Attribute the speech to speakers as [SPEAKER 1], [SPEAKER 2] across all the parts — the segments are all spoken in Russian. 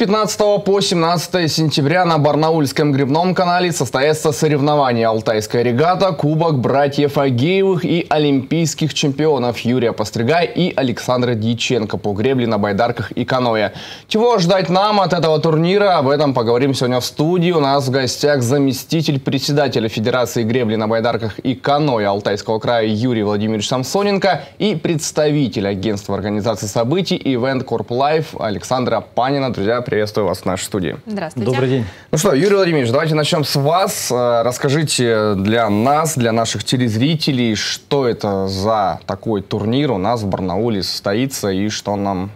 [SPEAKER 1] 15 по 17 сентября на Барнаульском грибном канале состоятся соревнования «Алтайская регата», Кубок братьев Агеевых и олимпийских чемпионов Юрия Постригай и Александра Дьяченко по гребле на байдарках и каноэ. Чего ждать нам от этого турнира? Об этом поговорим сегодня в студии. У нас в гостях заместитель председателя Федерации гребли на байдарках и каноэ Алтайского края Юрий Владимирович Самсоненко и представитель агентства организации событий Event Corp Life Александра Панина. Друзья, приветствую вас в нашей студии.
[SPEAKER 2] Здравствуйте.
[SPEAKER 3] Добрый день.
[SPEAKER 1] Ну что, Юрий Владимирович, давайте начнем с вас. Э, расскажите для нас, для наших телезрителей, что это за такой турнир у нас в Барнауле состоится и что нам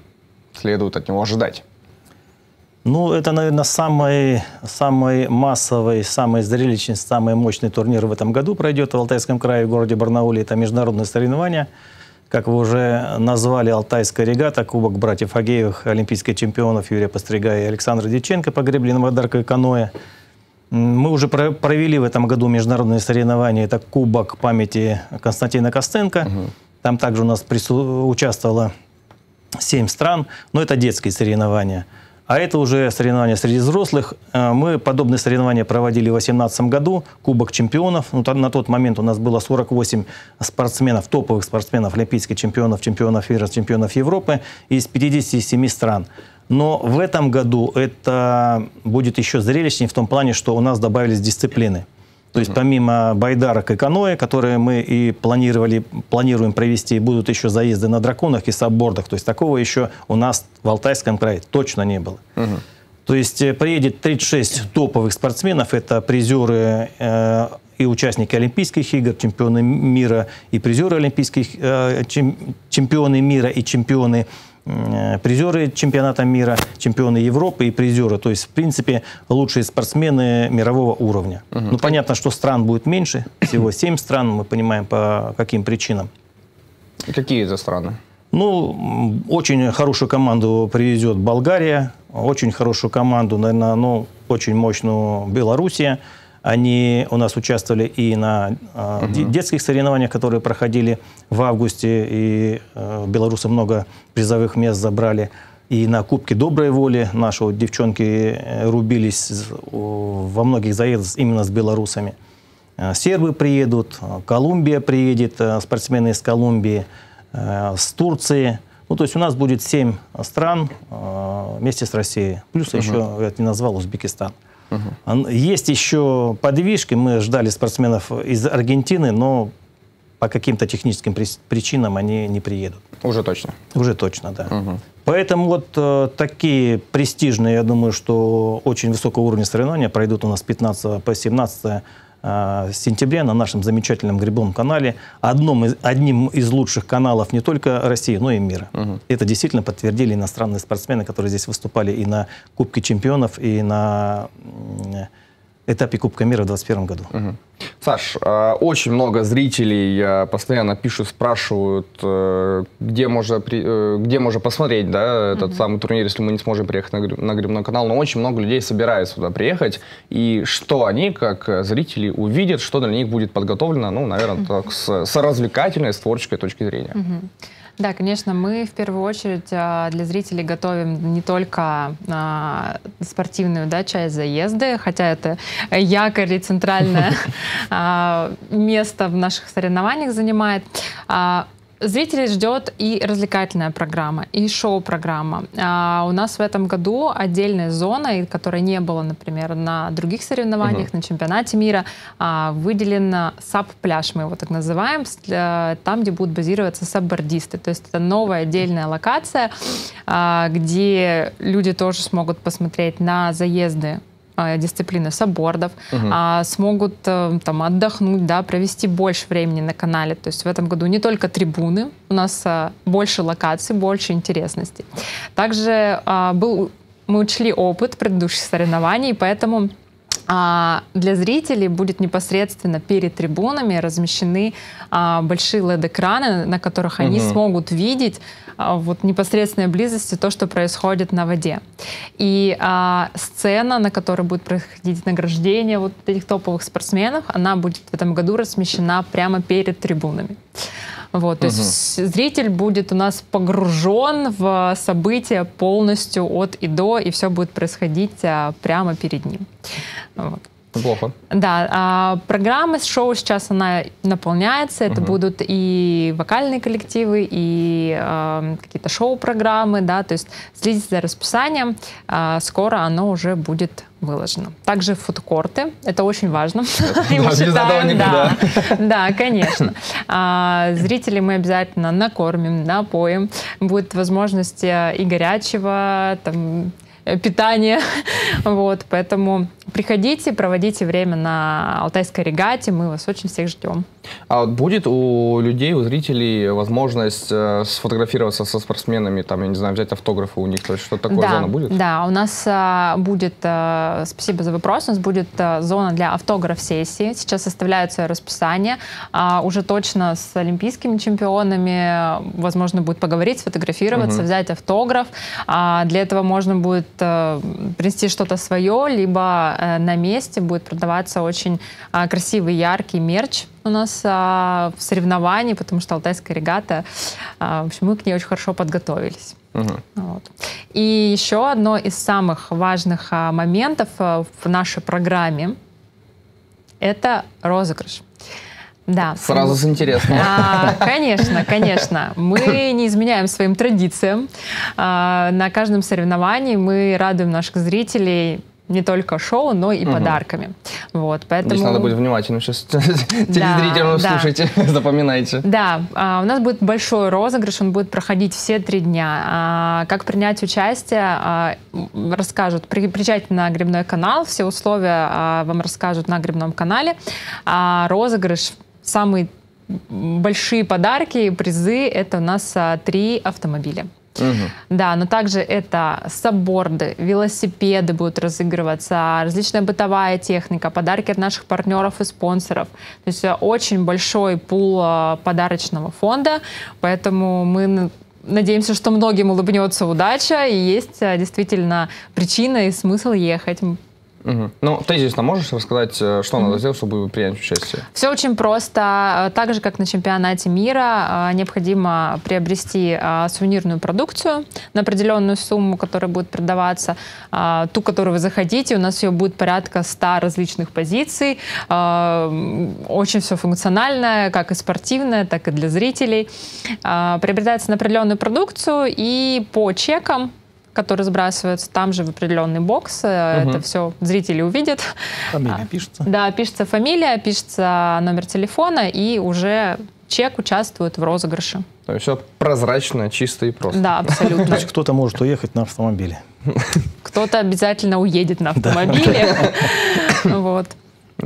[SPEAKER 1] следует от него ожидать.
[SPEAKER 3] Ну, это, наверное, самый, самый массовый, самый зрелищный, самый мощный турнир в этом году пройдет в Алтайском крае, в городе Барнауле. Это международное соревнование – как вы уже назвали, Алтайская регата, Кубок братьев Агеевых, олимпийских чемпионов Юрия Постригая и Александра Дьяченко по гребле на Водарка и каноэ. Мы уже провели в этом году международные соревнования. Это Кубок памяти Константина Костенко. Угу. Там также у нас участвовало 7 стран, но это детские соревнования. А это уже соревнования среди взрослых. Э, мы подобные соревнования проводили в 2018 году. Кубок чемпионов. Ну, на тот момент у нас было 48 спортсменов, топовых спортсменов, олимпийских чемпионов, чемпионов мира, чемпионов Европы из 57 стран. Но в этом году это будет еще зрелищнее в том плане, что у нас добавились дисциплины. То есть помимо байдарок и каноэ, которые мы и планировали, планируем провести, будут еще заезды на драконах и саббордах. То есть такого еще у нас в Алтайском крае точно не было. Угу. То есть э, приедет 36 топовых спортсменов, это призеры э, и участники Олимпийских игр, чемпионы мира и призеры Олимпийских, э, чемпионы мира и чемпионы призеры чемпионата мира, чемпионы Европы и призеры. То есть, в принципе, лучшие спортсмены мирового уровня. Угу. Ну, понятно, что стран будет меньше, всего 7 стран, мы понимаем, по каким причинам.
[SPEAKER 1] Какие это страны?
[SPEAKER 3] Ну, очень хорошую команду привезет Болгария, очень хорошую команду, наверное, ну, очень мощную Белоруссия. Они у нас участвовали и на э, угу. детских соревнованиях, которые проходили в августе, и э, белорусы много призовых мест забрали. И на Кубке Доброй Воли наши вот девчонки э, рубились во многих заездах именно с белорусами. Э, сербы приедут, Колумбия приедет, спортсмены из Колумбии, с Турции. Ну, то есть у нас будет семь стран вместе с Россией. Плюс угу. еще, я не назвал, Узбекистан. Угу. Есть еще подвижки. Мы ждали спортсменов из Аргентины, но по каким-то техническим причинам они не приедут.
[SPEAKER 1] Уже точно?
[SPEAKER 3] Уже точно, да. Угу. Поэтому вот э, такие престижные, я думаю, что очень высокого уровня соревнования пройдут у нас 15 по 17 Э, сентября на нашем замечательном грибном канале, одном из, одним из лучших каналов не только России, но и мира. Угу. Это действительно подтвердили иностранные спортсмены, которые здесь выступали и на Кубке чемпионов, и на этапе Кубка мира в 2021 году.
[SPEAKER 1] Угу. Саш, э, очень много зрителей постоянно пишут, спрашивают, э, где можно, э, где можно посмотреть да, этот угу. самый турнир, если мы не сможем приехать на, на грибной канал. Но очень много людей собираются сюда приехать. И что они, как зрители, увидят, что для них будет подготовлено, ну, наверное, так, с, с развлекательной, с творческой точки зрения.
[SPEAKER 2] Угу. Да, конечно, мы в первую очередь а, для зрителей готовим не только а, спортивную да, часть заезды, хотя это якорь и центральное а, место в наших соревнованиях занимает. Зрителей ждет и развлекательная программа, и шоу-программа. А у нас в этом году отдельная зона, которой не было, например, на других соревнованиях, uh-huh. на чемпионате мира, а, выделен саб-пляж, мы его так называем, там, где будут базироваться саббордисты. То есть это новая отдельная локация, а, где люди тоже смогут посмотреть на заезды дисциплины саббордов, угу. а, смогут а, там отдохнуть, да, провести больше времени на канале. То есть в этом году не только трибуны, у нас а, больше локаций, больше интересностей. Также а, был, мы учли опыт предыдущих соревнований, поэтому а для зрителей будет непосредственно перед трибунами размещены а, большие LED-экраны, на которых угу. они смогут видеть а, вот непосредственной близости то, что происходит на воде. И а, сцена, на которой будет происходить награждение вот этих топовых спортсменов, она будет в этом году размещена прямо перед трибунами. Вот, то есть зритель будет у нас погружен в события полностью от и до, и все будет происходить а, прямо перед ним.
[SPEAKER 1] Вот. Плохо.
[SPEAKER 2] Да, а, программа шоу сейчас она наполняется. Это угу. будут и вокальные коллективы, и а, какие-то шоу-программы, да, то есть следите за расписанием. А, скоро оно уже будет выложено. Также фудкорты, это очень важно. Да, да, конечно. А, зрителей мы обязательно накормим, напоим. Будет возможность э, и горячего, там, Э, питание. вот, поэтому приходите, проводите время на Алтайской регате, мы вас очень всех ждем.
[SPEAKER 1] А вот будет у людей, у зрителей возможность э, сфотографироваться со спортсменами, там, я не знаю, взять автографы у них, то есть что-то такое
[SPEAKER 2] да,
[SPEAKER 1] зона будет?
[SPEAKER 2] Да, у нас а, будет, а, спасибо за вопрос, у нас будет а, зона для автограф-сессии, сейчас составляются расписание, а, уже точно с олимпийскими чемпионами, возможно, будет поговорить, сфотографироваться, угу. взять автограф, а, для этого можно будет а, принести что-то свое, либо на месте будет продаваться очень а, красивый, яркий мерч, у нас а, в соревновании, потому что Алтайская регата, а, в общем, мы к ней очень хорошо подготовились. Угу. Вот. И еще одно из самых важных моментов в нашей программе – это розыгрыш.
[SPEAKER 1] Да. Сразу с интересным.
[SPEAKER 2] А, конечно, конечно. Мы не изменяем своим традициям. А, на каждом соревновании мы радуем наших зрителей не только шоу, но и угу. подарками. Вот,
[SPEAKER 1] поэтому... Здесь надо быть внимательным сейчас. Телезрителям да, слушайте, да. запоминайте.
[SPEAKER 2] Да, а, у нас будет большой розыгрыш, он будет проходить все три дня. А, как принять участие, а, расскажут. При, приезжайте на Грибной канал, все условия а, вам расскажут на Грибном канале. А, розыгрыш самые большие подарки, призы, это у нас а, три автомобиля. Угу. Да, но также это сабборды, велосипеды будут разыгрываться, различная бытовая техника, подарки от наших партнеров и спонсоров. То есть э, очень большой пул э, подарочного фонда, поэтому мы надеемся, что многим улыбнется удача и есть э, действительно причина и смысл ехать.
[SPEAKER 1] Угу. Ну, тезисно можешь рассказать, э, что угу. надо сделать, чтобы принять участие?
[SPEAKER 2] Все очень просто. Так же, как на чемпионате мира, э, необходимо приобрести э, сувенирную продукцию на определенную сумму, которая будет продаваться, ту, которую вы захотите. У нас ее будет порядка 100 различных позиций. Очень все функциональное, как и спортивное, так и для зрителей. Приобретается на определенную продукцию и по чекам который сбрасывается там же в определенный бокс. Угу. Это все зрители увидят.
[SPEAKER 3] Фамилия а, пишется.
[SPEAKER 2] Да, пишется фамилия, пишется номер телефона, и уже чек участвует в розыгрыше.
[SPEAKER 1] То есть все прозрачно, чисто и просто.
[SPEAKER 2] Да, абсолютно.
[SPEAKER 3] Значит, кто-то может уехать на автомобиле.
[SPEAKER 2] Кто-то обязательно уедет на автомобиле. Вот.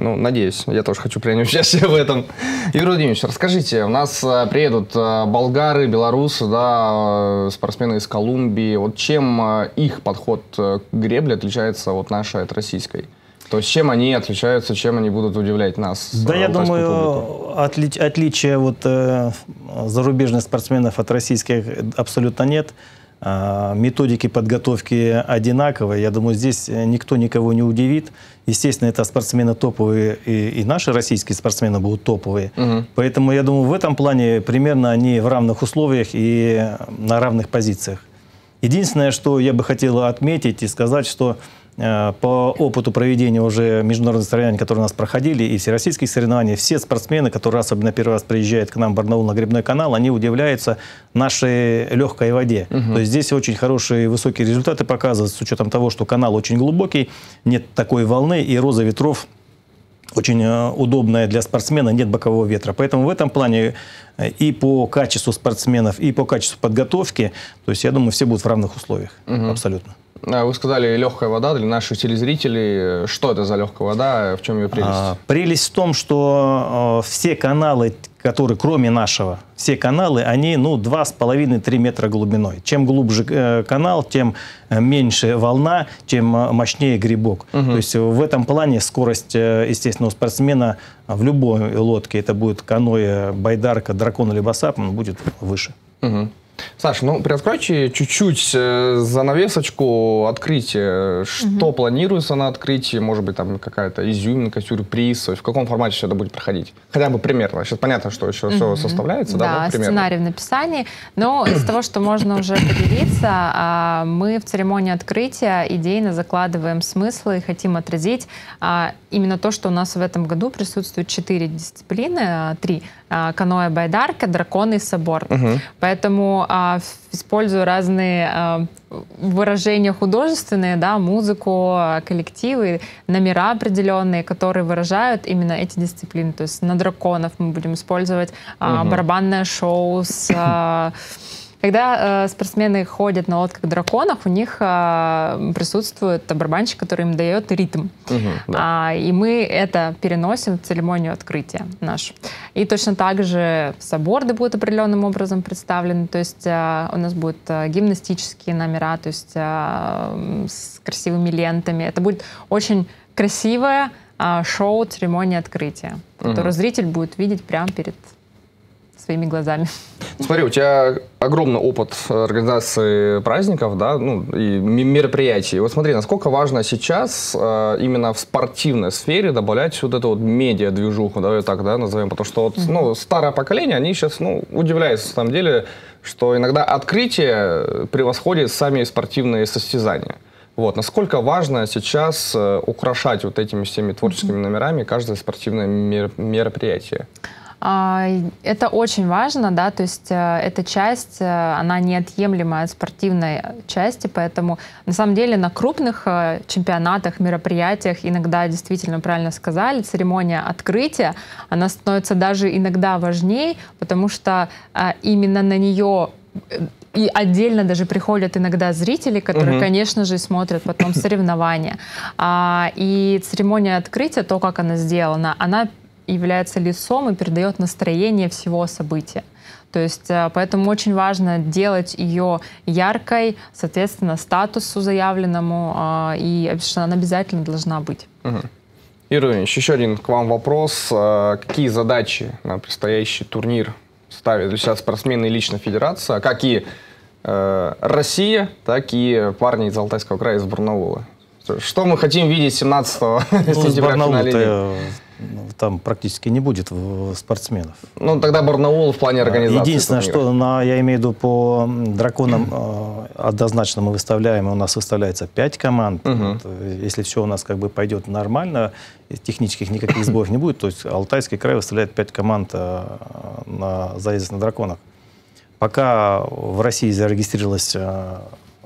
[SPEAKER 1] Ну, надеюсь, я тоже хочу принять участие в этом. Юрий Владимирович, расскажите, у нас э, приедут э, болгары, белорусы, да, э, спортсмены из Колумбии. Вот чем их подход к гребле отличается от нашей, от российской? То есть чем они отличаются, чем они будут удивлять нас?
[SPEAKER 3] Да, я думаю, отли отличия вот, э, зарубежных спортсменов от российских абсолютно нет. А, методики подготовки одинаковые. Я думаю, здесь никто никого не удивит. Естественно, это спортсмены топовые, и, и наши российские спортсмены будут топовые. Угу. Поэтому, я думаю, в этом плане примерно они в равных условиях и на равных позициях. Единственное, что я бы хотел отметить и сказать, что Э, по опыту проведения уже международных соревнований, которые у нас проходили, и всероссийских соревнований, все спортсмены, которые особенно первый раз приезжают к нам в Барнаул на грибной канал, они удивляются нашей легкой воде. Угу. То есть здесь очень хорошие высокие результаты показывают, с учетом того, что канал очень глубокий, нет такой волны, и роза ветров очень э, удобная для спортсмена, нет бокового ветра. Поэтому в этом плане э, и по качеству спортсменов, и по качеству подготовки, то есть я думаю, все будут в равных условиях. Угу. Абсолютно.
[SPEAKER 1] А, вы сказали легкая вода для наших телезрителей. Что это за легкая вода? В чем ее прелесть? А,
[SPEAKER 3] прелесть в том, что э, все каналы, которые кроме нашего, все каналы, они ну, 2,5-3 метра глубиной. Чем глубже э, канал, тем э, меньше волна, тем э, мощнее грибок. Угу. То есть в этом плане скорость, э, естественно, у спортсмена в любой лодке, это будет каноэ, байдарка, дракон или басап, он будет выше.
[SPEAKER 1] Угу. Саша, ну приоткройте чуть-чуть э, занавесочку открытия. Что угу. планируется на открытии? Может быть, там какая-то изюминка, сюрприз? В каком формате все это будет проходить? Хотя бы примерно. Сейчас понятно, что еще угу. все составляется,
[SPEAKER 2] да? Да, сценарий в написании. Но из того, что можно уже поделиться, а, мы в церемонии открытия идейно закладываем смыслы и хотим отразить а, именно то, что у нас в этом году присутствует четыре дисциплины, а, три — каноэ байдарка, драконы и собор. Угу. Поэтому а, использую разные а, выражения художественные, да, музыку, коллективы, номера определенные, которые выражают именно эти дисциплины. То есть на драконов мы будем использовать а, барабанное шоу с... А, когда э, спортсмены ходят на лодках драконов, у них э, присутствует барабанщик, который им дает ритм. Угу, да. а, и мы это переносим в церемонию открытия нашу. И точно так же соборды будут определенным образом представлены. То есть э, у нас будут э, гимнастические номера, то есть э, с красивыми лентами. Это будет очень красивое э, шоу церемонии открытия, угу. которое зритель будет видеть прямо перед своими глазами.
[SPEAKER 1] Смотри, у тебя огромный опыт организации праздников, да, ну, и мероприятий. Вот смотри, насколько важно сейчас э, именно в спортивной сфере добавлять вот эту вот медиа-движуху, давай так, да, назовем, потому что вот, ну, старое поколение, они сейчас, ну, удивляются, на самом деле, что иногда открытие превосходит сами спортивные состязания. Вот, насколько важно сейчас э, украшать вот этими всеми творческими номерами каждое спортивное мероприятие?
[SPEAKER 2] А, это очень важно, да, то есть э, эта часть, э, она неотъемлемая от спортивной части, поэтому на самом деле на крупных э, чемпионатах, мероприятиях иногда действительно правильно сказали, церемония открытия, она становится даже иногда важнее, потому что именно на нее и отдельно даже приходят иногда зрители, которые, угу. конечно же, смотрят потом соревнования. А, и церемония открытия, то, как она сделана, она является лицом и передает настроение всего события. То есть э, поэтому очень важно делать ее яркой, соответственно, статусу заявленному, а, и она обязательно должна быть.
[SPEAKER 1] Угу. Юрий еще один к вам вопрос. А, какие задачи на предстоящий турнир ставит для себя спортсмены и лично федерация? Как и э, Россия, так и парни из Алтайского края, из Барнаула. Что мы хотим видеть 17 ну, сентября в финале?
[SPEAKER 3] Ну, там практически не будет спортсменов.
[SPEAKER 1] Ну, тогда Барнаул в плане организации.
[SPEAKER 3] Единственное, что на, я имею в виду по драконам э, однозначно мы выставляем, у нас выставляется 5 команд. Угу. Вот, э, если все у нас как бы пойдет нормально, технических никаких сбоев не будет, то есть Алтайский край выставляет 5 команд э, на заезд на драконах. Пока в России зарегистрировалось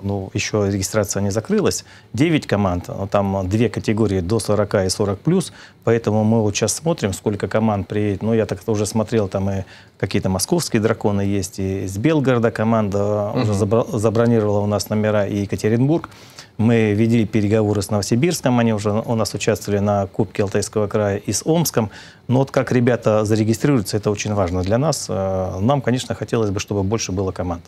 [SPEAKER 3] ну, еще регистрация не закрылась, 9 команд, там две категории до 40 и 40 плюс, поэтому мы вот сейчас смотрим, сколько команд приедет. Ну, я так уже смотрел, там и какие-то московские драконы есть, и из Белгорода команда угу. уже забронировала у нас номера, и Екатеринбург. Мы ведли переговоры с Новосибирском, они уже у нас участвовали на Кубке Алтайского края и с Омском. Но вот как ребята зарегистрируются, это очень важно для нас. Э, нам, конечно, хотелось бы, чтобы больше было команд.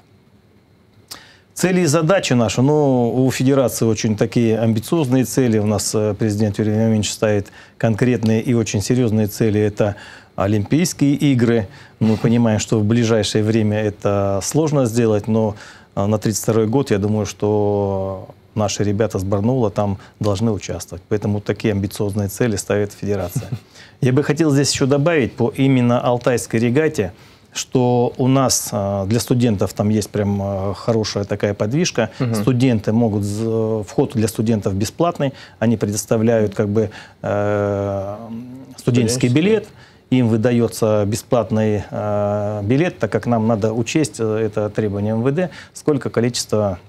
[SPEAKER 3] Цели и задачи наши, ну, у Федерации очень такие амбициозные цели. У нас э, президент Юрий Владимирович ставит конкретные и очень серьезные цели. Это Олимпийские игры. Мы понимаем, что в ближайшее время это сложно сделать, но э, на 32 год, я думаю, что наши ребята с Барнаула там должны участвовать. Поэтому такие амбициозные цели ставит Федерация. Я бы хотел здесь еще добавить по именно Алтайской регате – что у нас а, для студентов там есть прям а, хорошая такая подвижка. Угу. Студенты могут, вход для студентов бесплатный, они предоставляют как бы э, студенческий билет, им выдается бесплатный э, билет, так как нам надо учесть, э, это требование МВД, сколько количество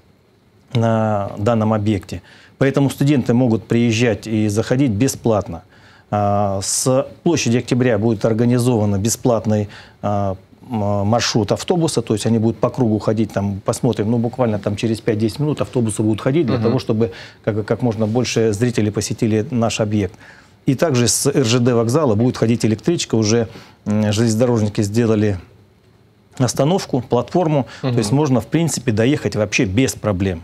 [SPEAKER 3] на данном объекте. Поэтому студенты могут приезжать и заходить бесплатно. С площади Октября будет организован бесплатный маршрут автобуса, то есть они будут по кругу ходить, там посмотрим, ну буквально там через 5-10 минут автобусы будут ходить для uh-huh. того, чтобы как, как можно больше зрителей посетили наш объект. И также с РЖД вокзала будет ходить электричка, уже железнодорожники сделали остановку, платформу, uh-huh. то есть можно в принципе доехать вообще без проблем.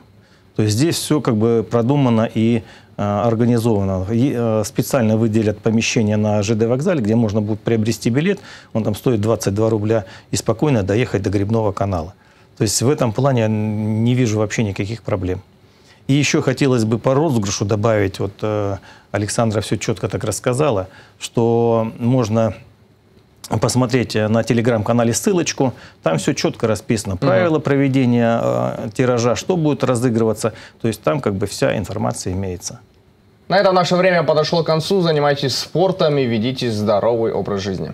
[SPEAKER 3] То есть здесь все как бы продумано и Э, организовано. Э, специально выделят помещение на ЖД вокзале, где можно будет приобрести билет. Он там стоит 22 рубля и спокойно доехать до Грибного канала. То есть в этом плане не вижу вообще никаких проблем. И еще хотелось бы по розыгрышу добавить, вот э, Александра все четко так рассказала, что можно посмотреть на телеграм-канале ссылочку. Там все четко расписано. Правила угу. проведения э, тиража, что будет разыгрываться. То есть там как бы вся информация имеется.
[SPEAKER 1] На этом наше время подошло к концу. Занимайтесь спортом и ведите здоровый образ жизни.